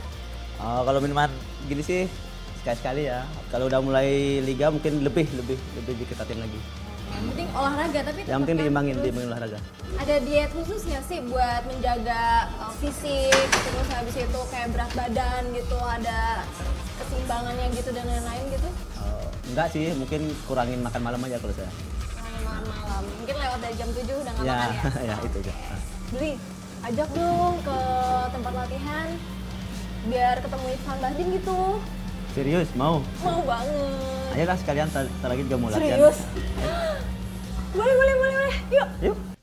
Oh, kalau minuman gini sih sekali-sekali ya. Kalau udah mulai liga mungkin lebih lebih lebih diketatin lagi. Yang penting olahraga tapi Yang penting diimbangin, diimbangin olahraga. Ada diet khusus nggak sih buat menjaga uh, fisik, terus habis itu kayak berat badan gitu, ada keseimbangannya gitu dan lain-lain gitu? Oh, enggak sih, mungkin kurangin makan malam aja kalau saya. Malam malam, mungkin lewat dari jam 7 udah nggak Ya, makan ya? ya itu aja. Beli, ajak dong ke tempat latihan biar ketemu Irfan Bahdim gitu. Serius, mau? Mau banget. Ayo lah sekalian, ntar ntar lagi juga mau latihan. Serius? Boleh, boleh, boleh, boleh. Yuk. Yuk.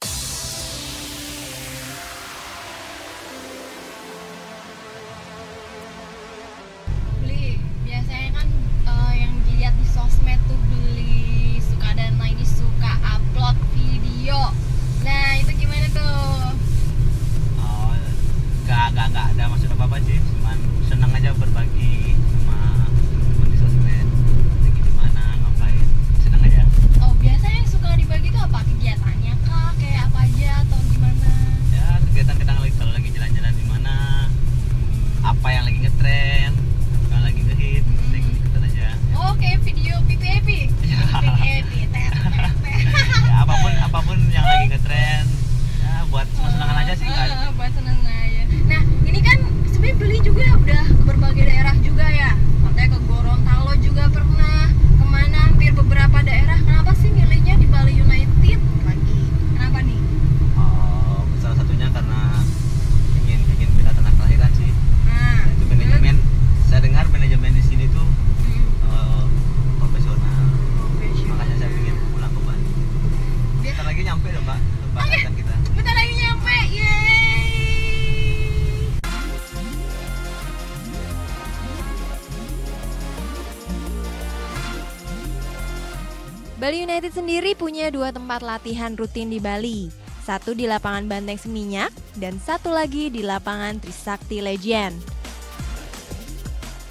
Bali United sendiri punya dua tempat latihan rutin di Bali. Satu di lapangan Banteng Seminyak dan satu lagi di lapangan Trisakti Legend.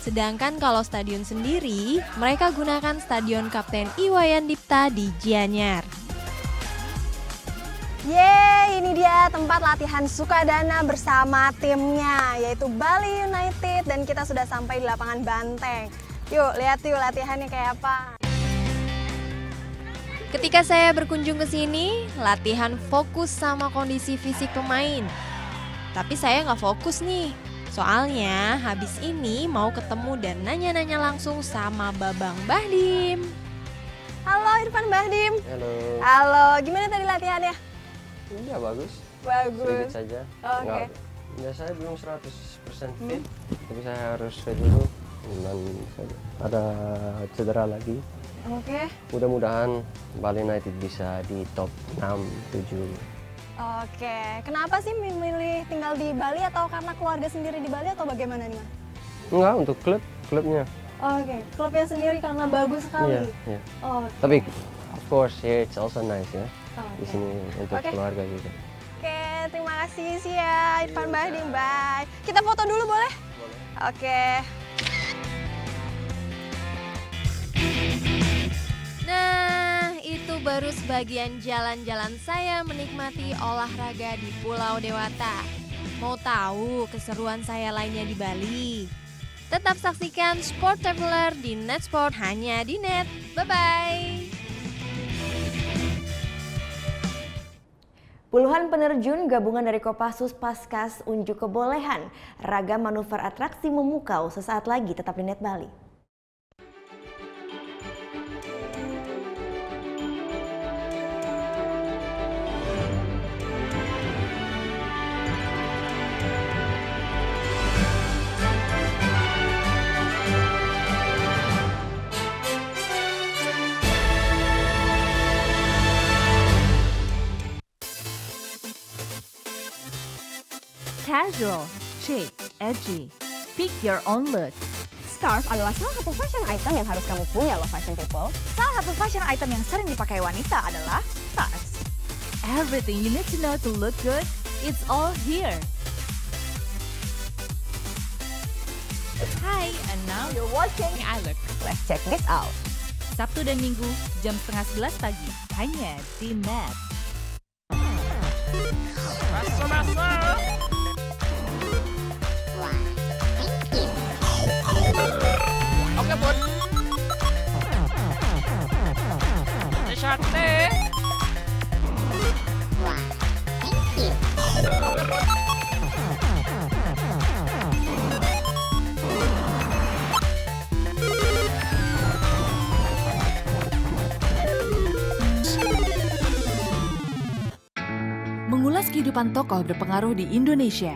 Sedangkan kalau stadion sendiri, mereka gunakan Stadion Kapten Iwayan Dipta di Gianyar. Yeay, ini dia tempat latihan Sukadana bersama timnya, yaitu Bali United. Dan kita sudah sampai di lapangan Banteng. Yuk, lihat yuk latihannya kayak apa. Ketika saya berkunjung ke sini, latihan fokus sama kondisi fisik pemain. Tapi saya nggak fokus nih, soalnya habis ini mau ketemu dan nanya-nanya langsung sama Babang Bahdim. Halo Irfan Bahdim. Halo. Halo, gimana tadi latihannya? Iya bagus. Bagus. Sedikit saja. Oke. Nggak- Ya saya belum 100% fit, Hmm. tapi saya harus fit dulu. Dan saya- ada cedera lagi. Oke. Mudah-mudahan Bali United bisa di top 6, 7. Oke, kenapa sih memilih tinggal di Bali atau karena keluarga sendiri di Bali atau bagaimana nih? Mas? Enggak, untuk klub, klubnya. Oke, klubnya sendiri karena bagus sekali. Iya, iya. Oke. Tapi of course here it's also nice ya. Di Oke. sini untuk Oke. keluarga juga. Oke, terima kasih sih ya Irfan Bahdim. Bye. Kita foto dulu boleh? Boleh. Oke. Nah, itu baru sebagian jalan-jalan saya menikmati olahraga di Pulau Dewata. Mau tahu keseruan saya lainnya di Bali? Tetap saksikan Sport Traveler di Netsport hanya di Net. Bye-bye. Puluhan penerjun gabungan dari Kopassus Paskas unjuk kebolehan. Ragam manuver atraksi memukau sesaat lagi tetap di Net Bali. Casual, chic, edgy. Pick your own look. Scarf adalah salah satu fashion item yang harus kamu punya loh fashion people. Salah satu fashion item yang sering dipakai wanita adalah tas. Everything you need to know to look good, it's all here. Hi, and now You're watching I Look. Let's check this out. Sabtu dan Minggu jam setengah sebelas pagi hanya di Net. Masuk, Mengulas kehidupan tokoh berpengaruh di Indonesia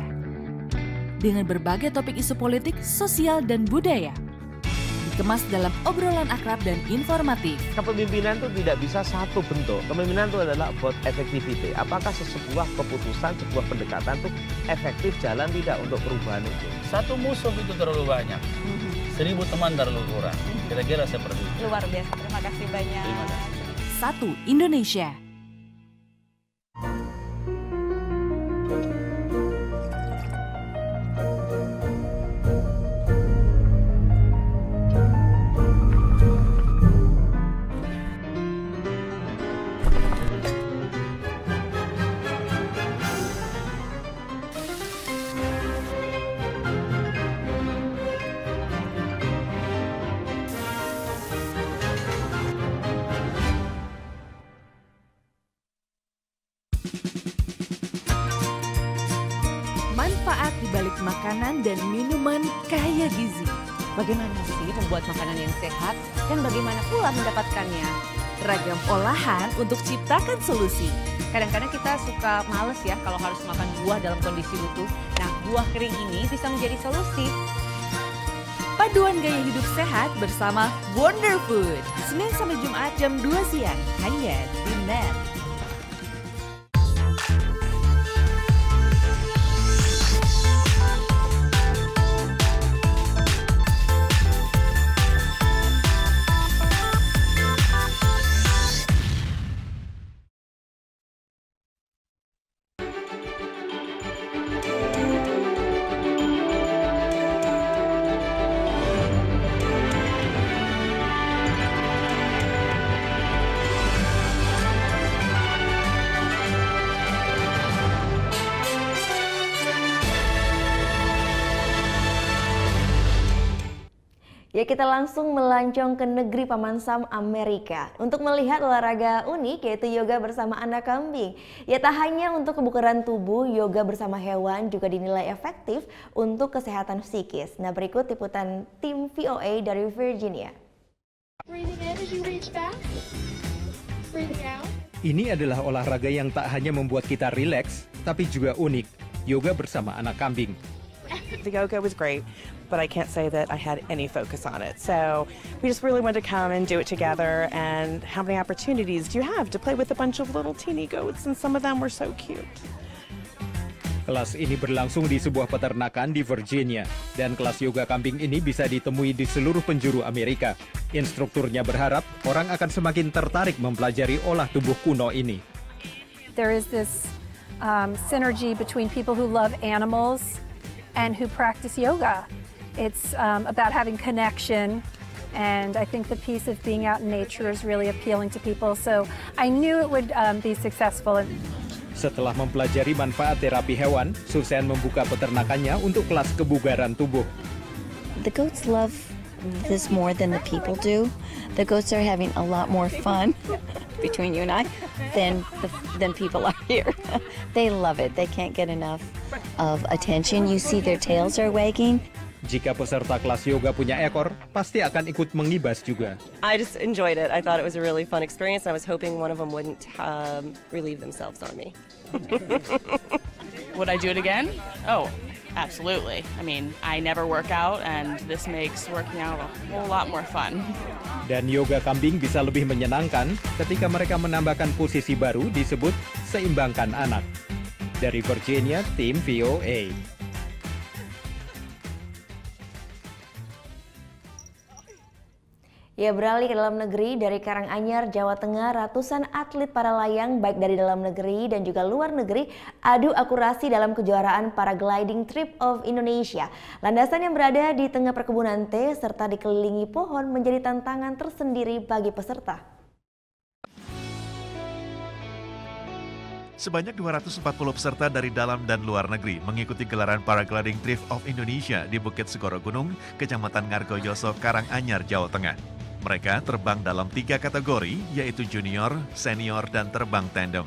dengan berbagai topik isu politik, sosial, dan budaya. Dikemas dalam obrolan akrab dan informatif. Kepemimpinan itu tidak bisa satu bentuk. Kepemimpinan itu adalah about effectivity. Apakah sebuah keputusan, sebuah pendekatan itu efektif jalan tidak untuk perubahan itu? Satu musuh itu terlalu banyak, seribu teman terlalu kurang. Kira-kira seperti itu. Luar biasa. Terima kasih banyak. Terima kasih. Satu Indonesia. Bagaimana sih membuat makanan yang sehat dan bagaimana pula mendapatkannya? Ragam olahan untuk ciptakan solusi. Kadang-kadang kita suka males ya kalau harus makan buah dalam kondisi utuh. Nah, buah kering ini bisa menjadi solusi. Paduan gaya hidup sehat bersama Wonder Food. Senin sampai Jumat jam 2 siang hanya di Net. Kita langsung melancong ke negeri Paman Sam Amerika untuk melihat olahraga unik yaitu yoga bersama anak kambing. Ya tak hanya untuk kebugaran tubuh, yoga bersama hewan juga dinilai efektif untuk kesehatan psikis. Nah berikut liputan tim VOA dari Virginia. Ini adalah olahraga yang tak hanya membuat kita rileks, tapi juga unik. Yoga bersama anak kambing. The yoga was great, but I can't say that I had any focus on it. So we just really wanted to come and do it together. And how many opportunities do you have to play with a bunch of little teeny goats? And some of them were so cute. Kelas ini berlangsung di sebuah peternakan di Virginia, dan kelas yoga kambing ini bisa ditemui di seluruh penjuru Amerika. Instrukturnya berharap orang akan semakin tertarik mempelajari olah tubuh kuno ini. There is this um, synergy between people who love animals and who practice yoga. It's um, about having connection, and I think the piece of being out in nature is really appealing to people. So I knew it would um, be successful. Setelah mempelajari manfaat terapi hewan, Susan membuka peternakannya untuk kelas kebugaran tubuh. The goats love this more than the people do. The goats are having a lot more fun between you and I than the, than people are here. they love it. They can't get enough of attention. You see their tails are wagging. Jika peserta kelas yoga punya ekor, pasti akan ikut mengibas juga. I just enjoyed it. I thought it was a really fun experience. I was hoping one of them wouldn't um, relieve themselves on me. Would I do it again? Oh, absolutely. I mean, I never work out, and this makes working out a whole lot more fun. Dan yoga kambing bisa lebih menyenangkan ketika mereka menambahkan posisi baru disebut seimbangkan anak. Dari Virginia, tim VOA. Ya beralih ke dalam negeri dari Karanganyar, Jawa Tengah, ratusan atlet para layang baik dari dalam negeri dan juga luar negeri adu akurasi dalam kejuaraan paragliding trip of Indonesia. Landasan yang berada di tengah perkebunan teh serta dikelilingi pohon menjadi tantangan tersendiri bagi peserta. Sebanyak 240 peserta dari dalam dan luar negeri mengikuti gelaran Paragliding Trip of Indonesia di Bukit Segoro Gunung, Kecamatan Ngargoyoso, Karanganyar, Jawa Tengah. Mereka terbang dalam tiga kategori, yaitu junior, senior, dan terbang tandem.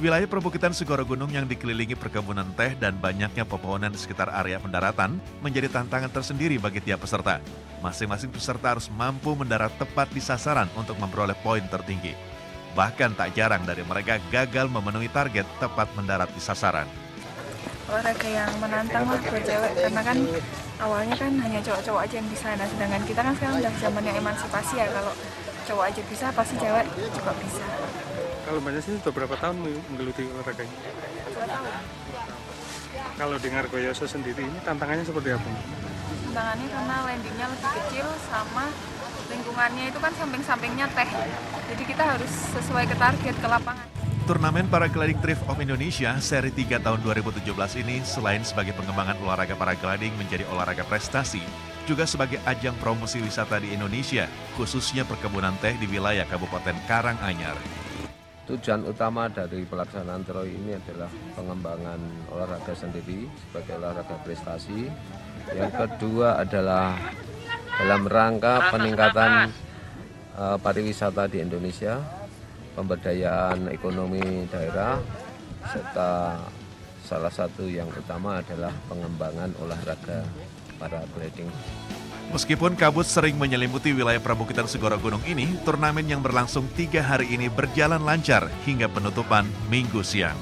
Wilayah perbukitan Segoro Gunung yang dikelilingi perkebunan teh dan banyaknya pepohonan di sekitar area pendaratan menjadi tantangan tersendiri bagi tiap peserta. Masing-masing peserta harus mampu mendarat tepat di sasaran untuk memperoleh poin tertinggi. Bahkan tak jarang dari mereka gagal memenuhi target tepat mendarat di sasaran. Olahraga yang menantang lah buat cewek karena kan awalnya kan hanya cowok-cowok aja yang bisa. Nah sedangkan kita kan sekarang udah zamannya emansipasi ya kalau cowok aja bisa pasti cewek juga bisa. Kalau banyak sih sudah berapa tahun menggeluti olahraga ini? Dua tahun. Kalau dengar Goyoso sendiri ini tantangannya seperti apa? Tantangannya karena landingnya lebih kecil sama lingkungannya itu kan samping-sampingnya teh. Jadi kita harus sesuai ke target ke lapangan. Turnamen Paragliding Trip of Indonesia seri 3 tahun 2017 ini selain sebagai pengembangan olahraga paragliding menjadi olahraga prestasi, juga sebagai ajang promosi wisata di Indonesia, khususnya perkebunan teh di wilayah Kabupaten Karanganyar. Tujuan utama dari pelaksanaan TROI ini adalah pengembangan olahraga sendiri sebagai olahraga prestasi. Yang kedua adalah dalam rangka peningkatan uh, pariwisata di Indonesia, pemberdayaan ekonomi daerah, serta salah satu yang utama adalah pengembangan olahraga paragliding. Meskipun kabut sering menyelimuti wilayah perbukitan Segoro Gunung ini, turnamen yang berlangsung tiga hari ini berjalan lancar hingga penutupan minggu siang.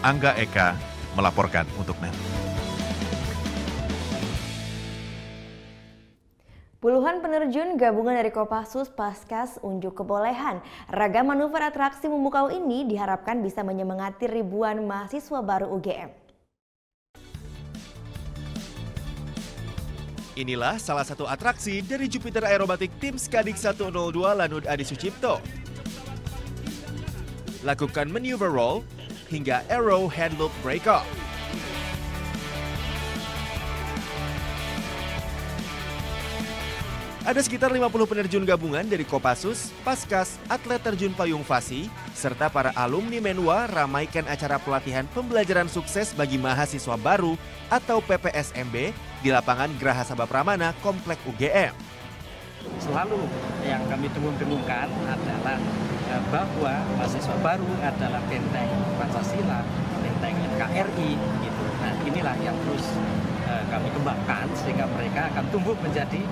Angga Eka melaporkan untuk NET. Puluhan penerjun gabungan dari Kopassus Paskas unjuk kebolehan. Ragam manuver atraksi memukau ini diharapkan bisa menyemangati ribuan mahasiswa baru UGM. Inilah salah satu atraksi dari Jupiter Aerobatik Tim Skadik 102 Lanud Adi Sucipto. Lakukan maneuver roll hingga arrow head loop break off. Ada sekitar 50 penerjun gabungan dari Kopassus, Paskas, atlet terjun payung Fasi, serta para alumni Menwa ramaikan acara pelatihan pembelajaran sukses bagi mahasiswa baru atau PPSMB di lapangan Geraha Sabah Pramana, Komplek UGM. Selalu yang kami dengung-dengungkan adalah eh, bahwa mahasiswa baru adalah benteng Pancasila, benteng NKRI gitu. Nah, inilah yang terus kami kembangkan sehingga mereka akan tumbuh menjadi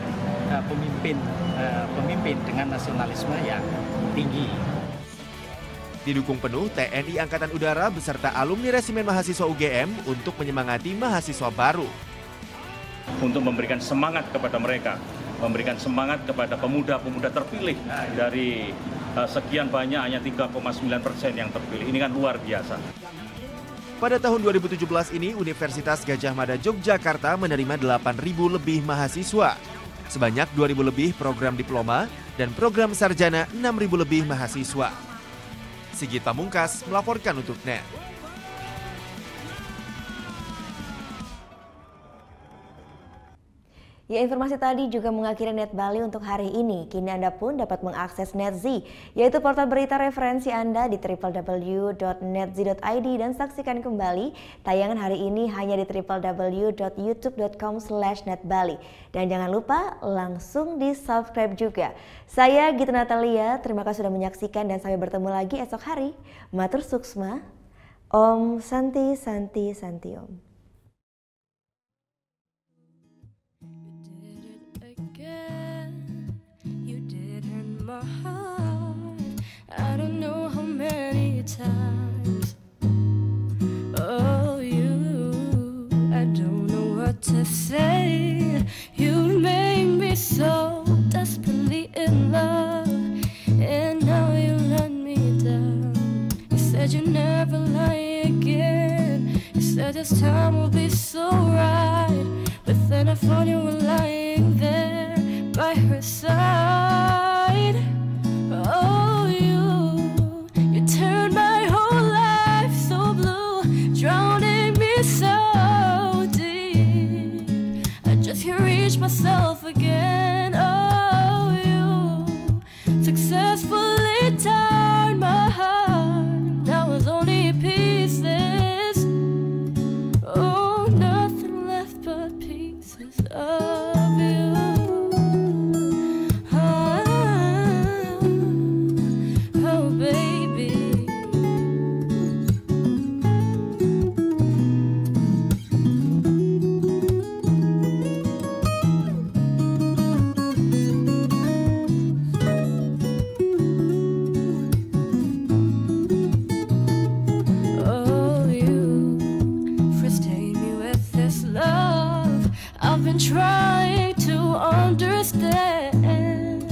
eh, pemimpin eh, pemimpin dengan nasionalisme yang tinggi. Didukung penuh TNI Angkatan Udara beserta alumni resimen mahasiswa UGM untuk menyemangati mahasiswa baru. untuk memberikan semangat kepada mereka, memberikan semangat kepada pemuda-pemuda terpilih dari eh, sekian banyak hanya 3,9 persen yang terpilih. Ini kan luar biasa. Pada tahun 2017 ini Universitas Gajah Mada Yogyakarta menerima 8.000 lebih mahasiswa. Sebanyak 2.000 lebih program diploma dan program sarjana 6.000 lebih mahasiswa. Sigit Pamungkas melaporkan untuk NET. Ya informasi tadi juga mengakhiri Net Bali untuk hari ini. Kini Anda pun dapat mengakses NetZ, yaitu portal berita referensi Anda di www.netz.id dan saksikan kembali tayangan hari ini hanya di www.youtube.com netbali. Dan jangan lupa langsung di subscribe juga. Saya Gita Natalia, terima kasih sudah menyaksikan dan sampai bertemu lagi esok hari. Matur Suksma, Om Santi Santi Santi Om. Times. Oh, you, I don't know what to say. You made me so desperately in love, and now you let me down. You said you'd never lie again. You said this time will be so right. But then I found you were lying there by her side. Understand.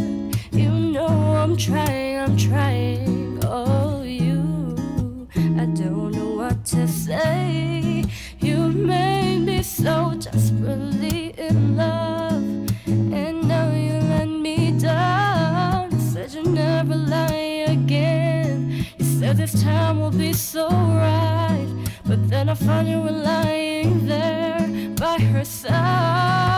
You know I'm trying, I'm trying. Oh, you, I don't know what to say. You made me so desperately in love, and now you let me down. You said you'd never lie again. You said this time will be so right, but then I found you were lying there by her side.